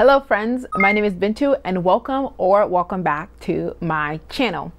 Hello friends, my name is Bintou and welcome or welcome back to my channel.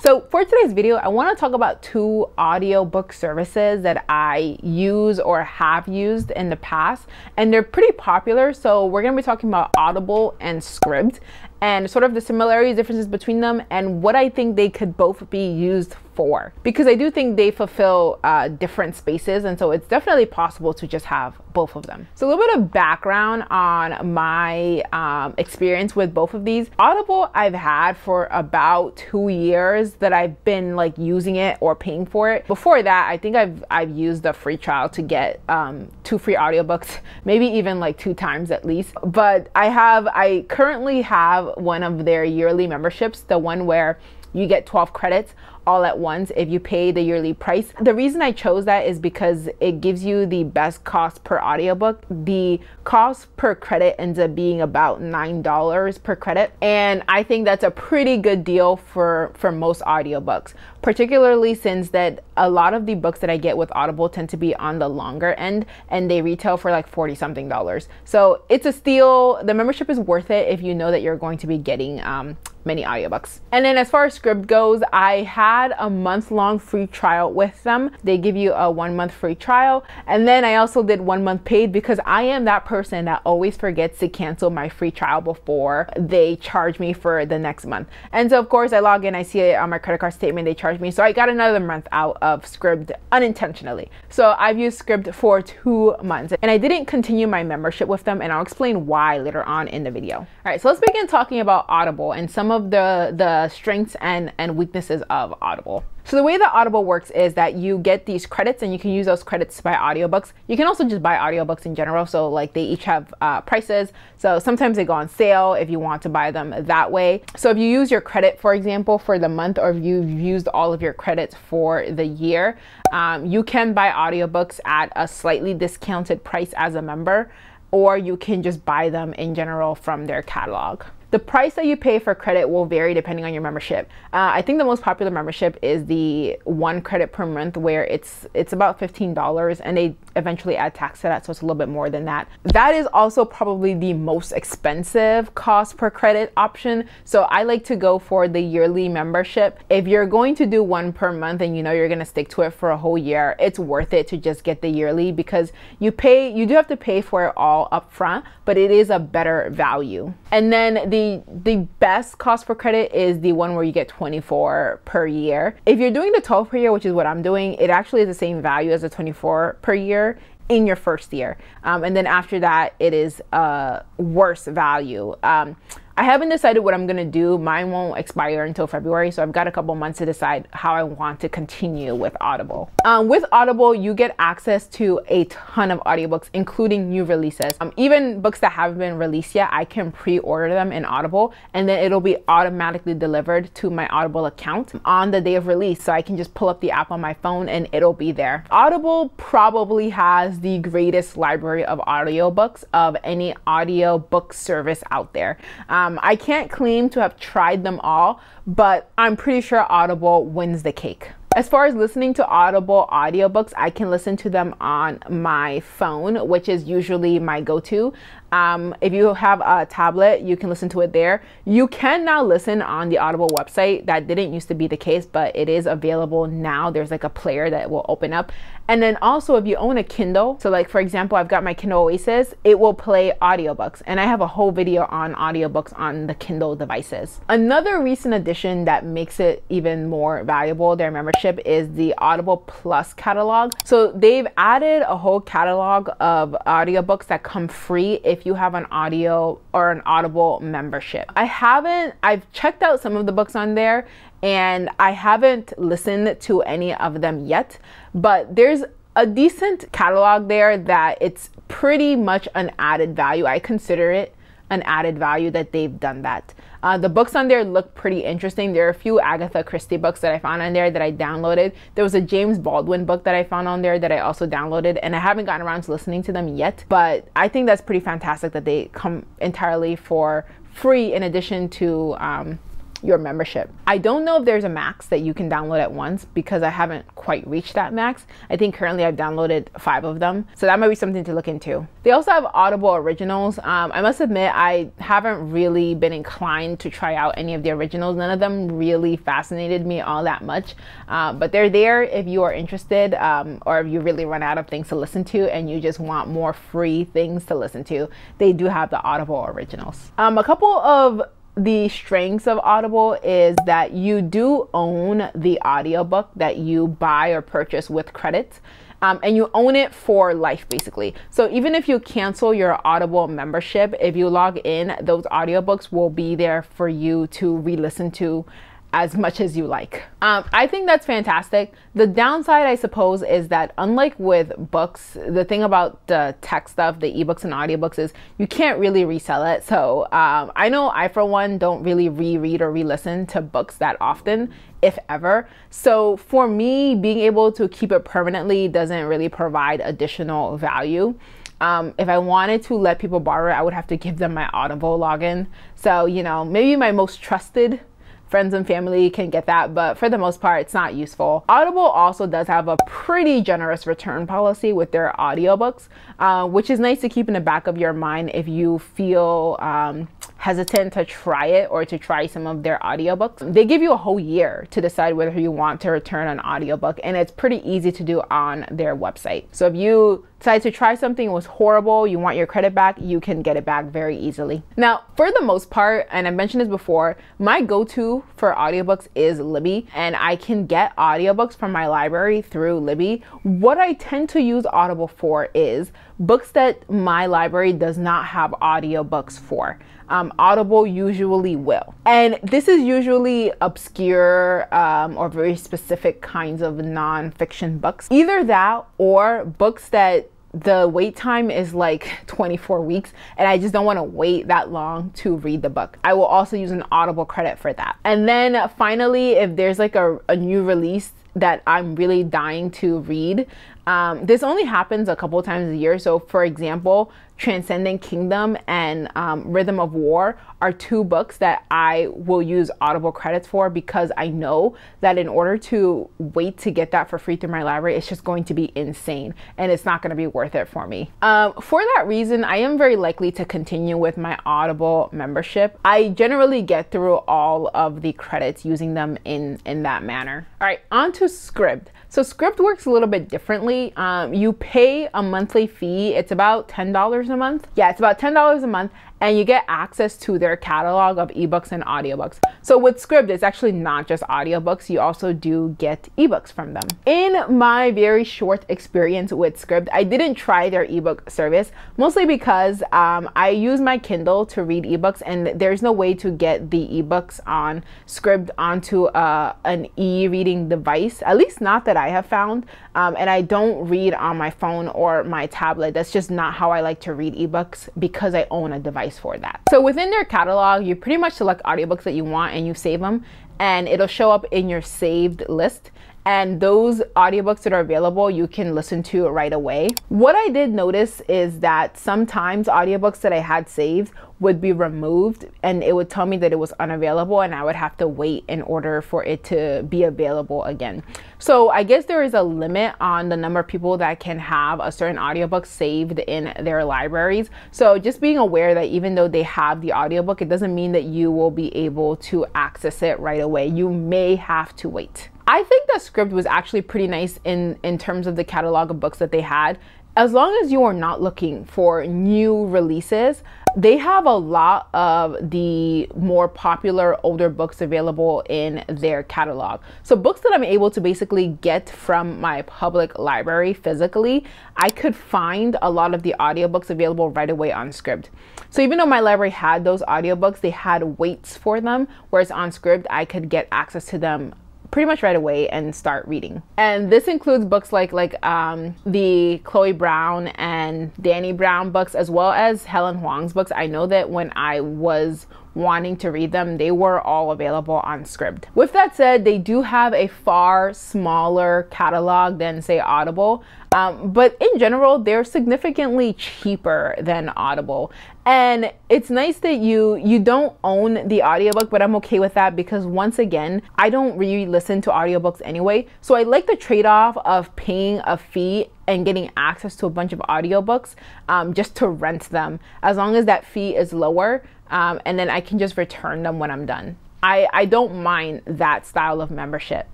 So for today's video, I want to talk about two audiobook services that I use or have used in the past, and they're pretty popular. So we're going to be talking about Audible and Scribd and sort of the similarities, differences between them, and what I think they could both be used for. Because I do think they fulfill uh, different spaces, and so it's definitely possible to just have both of them. So a little bit of background on my um, experience with both of these. Audible I've had for about two years that I've been like using it or paying for it. Before that, I think I've I've used the free trial to get um, two free audiobooks, maybe even like two times at least. But I have I currently have one of their yearly memberships, the one where you get 12 credits all at once if you pay the yearly price. The reason I chose that is because it gives you the best cost per audiobook. The cost per credit ends up being about $9 per credit. And I think that's a pretty good deal for, for most audiobooks, particularly since that a lot of the books that I get with Audible tend to be on the longer end and they retail for like 40 something dollars. So it's a steal. The membership is worth it if you know that you're going to be getting um, many audiobooks. And then as far as Scribd goes, I had a month long free trial with them. They give you a one month free trial. And then I also did one month paid because I am that person that always forgets to cancel my free trial before they charge me for the next month. And so of course I log in, I see it on my credit card statement, they charge me. So I got another month out of Scribd unintentionally. So I've used Scribd for two months and I didn't continue my membership with them and I'll explain why later on in the video. All right, so let's begin talking about Audible and some of the, the strengths and, and weaknesses of Audible. So the way that Audible works is that you get these credits and you can use those credits to buy audiobooks. You can also just buy audiobooks in general. So like they each have uh, prices. So sometimes they go on sale if you want to buy them that way. So if you use your credit, for example, for the month or if you've used all of your credits for the year, um, you can buy audiobooks at a slightly discounted price as a member, or you can just buy them in general from their catalog. The price that you pay for credit will vary depending on your membership. Uh, I think the most popular membership is the one credit per month, where it's it's about fifteen dollars, and they eventually add tax to that, so it's a little bit more than that. That is also probably the most expensive cost per credit option. So I like to go for the yearly membership. If you're going to do one per month and you know you're gonna stick to it for a whole year, it's worth it to just get the yearly because you pay you do have to pay for it all up front, but it is a better value. And then the the best cost per credit is the one where you get 24 per year. If you're doing the 12 per year, which is what I'm doing, it actually is the same value as the 24 per year in your first year. Um, and then after that, it is a worse value. Um, I haven't decided what I'm gonna do. Mine won't expire until February, so I've got a couple months to decide how I want to continue with Audible. Um, with Audible, you get access to a ton of audiobooks, including new releases. Um, even books that haven't been released yet, I can pre-order them in Audible, and then it'll be automatically delivered to my Audible account on the day of release. So I can just pull up the app on my phone and it'll be there. Audible probably has the greatest library of audiobooks of any audiobook service out there. Um, um, I can't claim to have tried them all, but I'm pretty sure Audible wins the cake. As far as listening to Audible audiobooks, I can listen to them on my phone, which is usually my go to. Um, if you have a tablet, you can listen to it there. You can now listen on the Audible website. That didn't used to be the case, but it is available now. There's like a player that will open up. And then also, if you own a Kindle, so like for example, I've got my Kindle Oasis, it will play audiobooks. And I have a whole video on audiobooks on the Kindle devices. Another recent addition that makes it even more valuable, their membership, is the Audible Plus catalog. So they've added a whole catalog of audiobooks that come free if if you have an audio or an Audible membership. I haven't, I've checked out some of the books on there and I haven't listened to any of them yet, but there's a decent catalog there that it's pretty much an added value. I consider it an added value that they've done that. Uh, the books on there look pretty interesting. There are a few Agatha Christie books that I found on there that I downloaded. There was a James Baldwin book that I found on there that I also downloaded, and I haven't gotten around to listening to them yet. But I think that's pretty fantastic that they come entirely for free in addition to um, your membership. I don't know if there's a max that you can download at once because I haven't quite reached that max. I think currently I've downloaded five of them. So that might be something to look into. They also have Audible originals. Um, I must admit, I haven't really been inclined to try out any of the originals. None of them really fascinated me all that much. Uh, but they're there if you are interested um, or if you really run out of things to listen to and you just want more free things to listen to. They do have the Audible originals. Um, a couple of the strengths of Audible is that you do own the audiobook that you buy or purchase with credits. Um, and you own it for life basically. So even if you cancel your Audible membership, if you log in, those audiobooks will be there for you to re listen to as much as you like. Um, I think that's fantastic. The downside, I suppose, is that unlike with books, the thing about the tech stuff, the ebooks and audiobooks, is you can't really resell it. So um, I know I, for one, don't really reread or re listen to books that often, if ever. So for me, being able to keep it permanently doesn't really provide additional value. Um, if I wanted to let people borrow it, I would have to give them my Audible login. So, you know, maybe my most trusted friends and family can get that, but for the most part, it's not useful. Audible also does have a pretty generous return policy with their audiobooks, uh, which is nice to keep in the back of your mind if you feel um, hesitant to try it or to try some of their audiobooks. They give you a whole year to decide whether you want to return an audiobook, and it's pretty easy to do on their website. So if you decide to try something, it was horrible, you want your credit back, you can get it back very easily. Now, for the most part, and I mentioned this before, my go-to for audiobooks is Libby, and I can get audiobooks from my library through Libby. What I tend to use Audible for is books that my library does not have audiobooks for. Um, Audible usually will. And this is usually obscure um, or very specific kinds of nonfiction books. Either that or books that the wait time is like 24 weeks and I just don't want to wait that long to read the book. I will also use an Audible credit for that. And then finally, if there's like a, a new release that I'm really dying to read, um, this only happens a couple times a year. So, for example, Transcendent Kingdom and um, Rhythm of War are two books that I will use Audible credits for because I know that in order to wait to get that for free through my library, it's just going to be insane and it's not going to be worth it for me. Um, for that reason, I am very likely to continue with my Audible membership. I generally get through all of the credits using them in, in that manner. All right, on to Scribd. So Scribd works a little bit differently. Um, you pay a monthly fee. It's about $10 a month. Yeah, it's about $10 a month and you get access to their catalog of ebooks and audiobooks. So with Scribd, it's actually not just audiobooks, you also do get ebooks from them. In my very short experience with Scribd, I didn't try their ebook service, mostly because um, I use my Kindle to read ebooks and there's no way to get the ebooks on Scribd onto uh, an e-reading device, at least not that I have found. Um, and I don't read on my phone or my tablet. That's just not how I like to read ebooks because I own a device for that. So within their catalog, you pretty much select audiobooks that you want and you save them and it'll show up in your saved list and those audiobooks that are available you can listen to right away. What I did notice is that sometimes audiobooks that I had saved would be removed and it would tell me that it was unavailable and I would have to wait in order for it to be available again. So I guess there is a limit on the number of people that can have a certain audiobook saved in their libraries. So just being aware that even though they have the audiobook, it doesn't mean that you will be able to access it right away. You may have to wait. I think that Scribd was actually pretty nice in in terms of the catalog of books that they had as long as you are not looking for new releases, they have a lot of the more popular older books available in their catalog. So, books that I'm able to basically get from my public library physically, I could find a lot of the audiobooks available right away on Scribd. So, even though my library had those audiobooks, they had waits for them, whereas on Scribd, I could get access to them pretty much right away and start reading. And this includes books like like um, the Chloe Brown and Dani Brown books, as well as Helen Hoang's books. I know that when I was wanting to read them, they were all available on Scribd. With that said, they do have a far smaller catalog than, say, Audible. Um, but in general, they're significantly cheaper than Audible. And it's nice that you you don't own the audiobook, but I'm okay with that because once again, I don't really listen to audiobooks anyway. So I like the trade-off of paying a fee and getting access to a bunch of audiobooks um, just to rent them as long as that fee is lower um, and then I can just return them when I'm done. I, I don't mind that style of membership.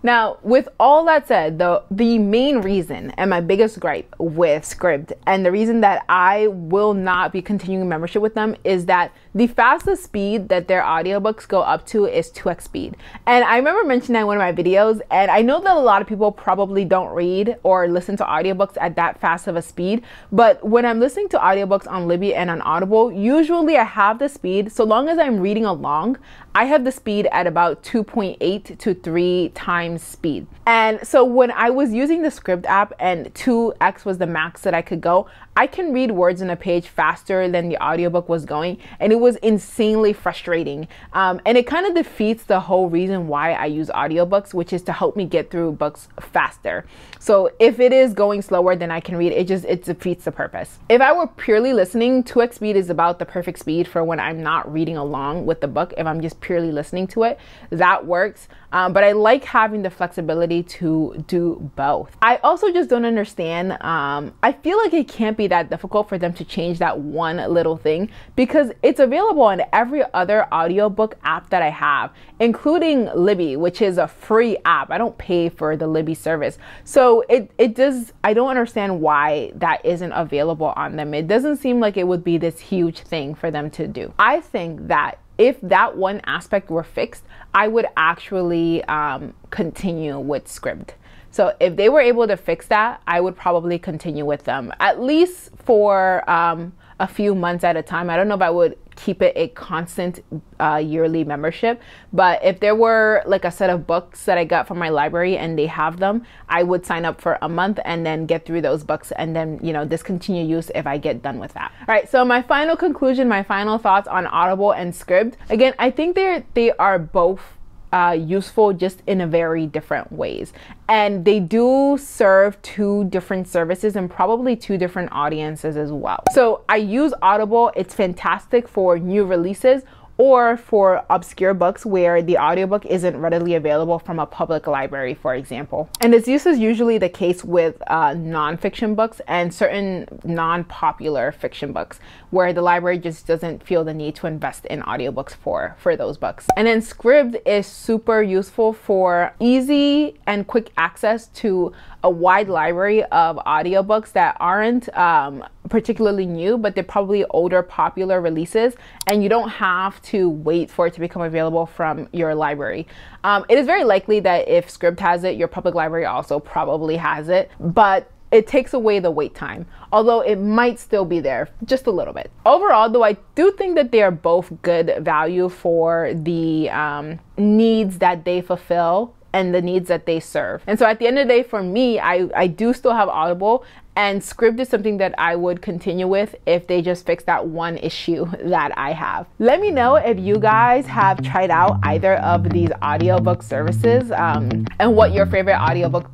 Now, with all that said, the, the main reason and my biggest gripe with Scribd and the reason that I will not be continuing membership with them is that the fastest speed that their audiobooks go up to is 2x speed. And I remember mentioning that in one of my videos, and I know that a lot of people probably don't read or listen to audiobooks at that fast of a speed, but when I'm listening to audiobooks on Libby and on Audible, usually I have the speed, so long as I'm reading along, I have the speed at about 2.8 to 3 times speed. And so when I was using the Scribd app and 2x was the max that I could go, I can read words in a page faster than the audiobook was going, and it was insanely frustrating. Um, and it kind of defeats the whole reason why I use audiobooks, which is to help me get through books faster. So if it is going slower than I can read, it just it defeats the purpose. If I were purely listening, 2x speed is about the perfect speed for when I'm not reading along with the book. If I'm just purely listening to it, that works. Um, but I like having the flexibility to do both. I also just don't understand. Um, I feel like it can't be that difficult for them to change that one little thing because it's available on every other audiobook app that I have, including Libby, which is a free app. I don't pay for the Libby service. So it, it does, I don't understand why that isn't available on them. It doesn't seem like it would be this huge thing for them to do. I think that if that one aspect were fixed, I would actually um, continue with Scribd. So if they were able to fix that, I would probably continue with them at least for um, a few months at a time. I don't know if I would keep it a constant uh, yearly membership. But if there were like a set of books that I got from my library and they have them, I would sign up for a month and then get through those books and then, you know, discontinue use if I get done with that. All right, so my final conclusion, my final thoughts on Audible and Scribd. Again, I think they're they are both uh, useful just in a very different ways. And they do serve two different services and probably two different audiences as well. So I use Audible. It's fantastic for new releases or for obscure books where the audiobook isn't readily available from a public library, for example. And this use is usually the case with uh, nonfiction books and certain non-popular fiction books where the library just doesn't feel the need to invest in audiobooks for, for those books. And then Scribd is super useful for easy and quick access to a wide library of audiobooks that aren't um, particularly new, but they're probably older popular releases, and you don't have to wait for it to become available from your library. Um, it is very likely that if Scribd has it, your public library also probably has it, but it takes away the wait time, although it might still be there just a little bit. Overall, though, I do think that they are both good value for the um, needs that they fulfill and the needs that they serve. And so at the end of the day, for me, I, I do still have Audible and Scribd is something that I would continue with if they just fix that one issue that I have. Let me know if you guys have tried out either of these audiobook services um, and what your favorite audiobook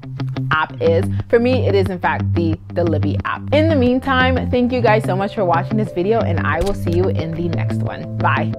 app is. For me, it is in fact the, the Libby app. In the meantime, thank you guys so much for watching this video and I will see you in the next one. Bye.